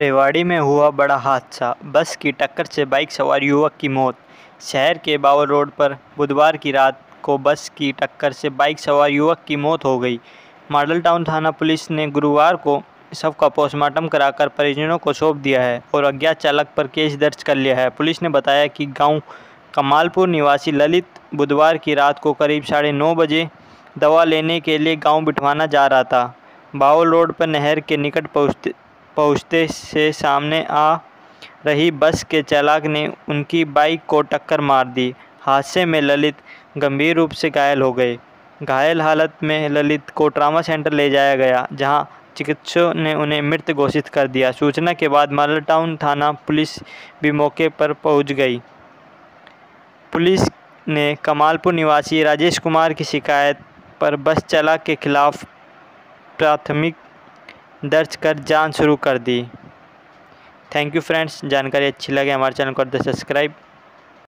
रेवाड़ी में हुआ बड़ा हादसा। बस की टक्कर से बाइक सवार युवक की मौत। शहर के बावल रोड पर बुधवार की रात को बस की टक्कर से बाइक सवार युवक की मौत हो गई। मॉडल टाउन थाना पुलिस ने गुरुवार को शव का पोस्टमार्टम कराकर परिजनों को सौंप दिया है और अज्ञात चालक पर केस दर्ज कर लिया है। पुलिस ने बताया कि गाँव कमालपुर निवासी ललित बुधवार की रात को करीब साढ़े नौ बजे दवा लेने के लिए गाँव बिठवाना जा रहा था। बावल रोड पर नहर के निकट पहुँचते पहुँचते से सामने आ रही बस के चालक ने उनकी बाइक को टक्कर मार दी। हादसे में ललित गंभीर रूप से घायल हो गए। घायल हालत में ललित को ट्रामा सेंटर ले जाया गया, जहाँ चिकित्सकों ने उन्हें मृत घोषित कर दिया। सूचना के बाद मालर टाउन थाना पुलिस भी मौके पर पहुँच गई। पुलिस ने कमालपुर निवासी राजेश कुमार की शिकायत पर बस चालक के खिलाफ प्राथमिक दर्ज कर जान शुरू कर दी। थैंक यू फ्रेंड्स जानकारी अच्छी लगे हमारे चैनल को सब्सक्राइब